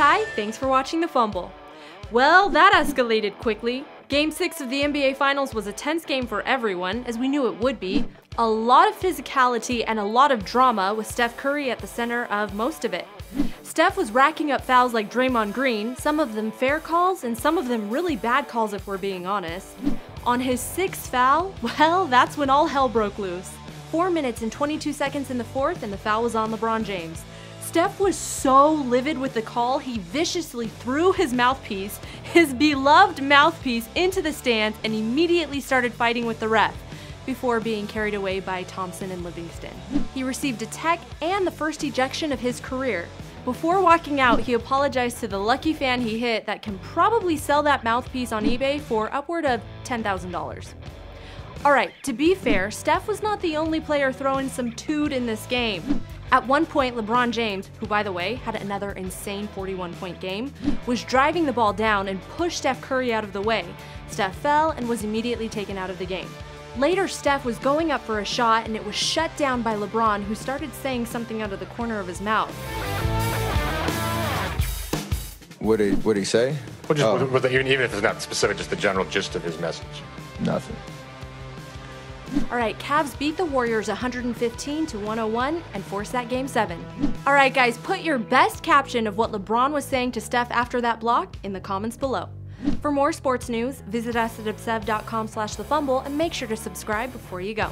Ty, thanks for watching The Fumble. Well, that escalated quickly. Game 6 of the NBA Finals was a tense game for everyone, as we knew it would be. A lot of physicality and a lot of drama, with Steph Curry at the center of most of it. Steph was racking up fouls like Draymond Green, some of them fair calls and some of them really bad calls if we're being honest. On his sixth foul, well, that's when all hell broke loose. 4 minutes and 22 seconds in the fourth, and the foul was on LeBron James. Steph was so livid with the call, he viciously threw his mouthpiece, his beloved mouthpiece, into the stands and immediately started fighting with the ref before being carried away by Thompson and Livingston. He received a tech and the first ejection of his career. Before walking out, he apologized to the lucky fan he hit that can probably sell that mouthpiece on eBay for upward of $10,000. Alright, to be fair, Steph was not the only player throwing some toot in this game. At one point, LeBron James, who by the way had another insane 41 point game, was driving the ball down and pushed Steph Curry out of the way. Steph fell and was immediately taken out of the game. Later, Steph was going up for a shot and it was shut down by LeBron, who started saying something out of the corner of his mouth. What did what he say? Well, just Oh. with the, even, even if it's not specific, just the general gist of his message. Nothing. Alright, Cavs beat the Warriors 115 to 101 and force that game 7. Alright, guys, put your best caption of what LeBron was saying to Steph after that block in the comments below. For more sports news, visit us at obsev.com slash thefumble and make sure to subscribe before you go.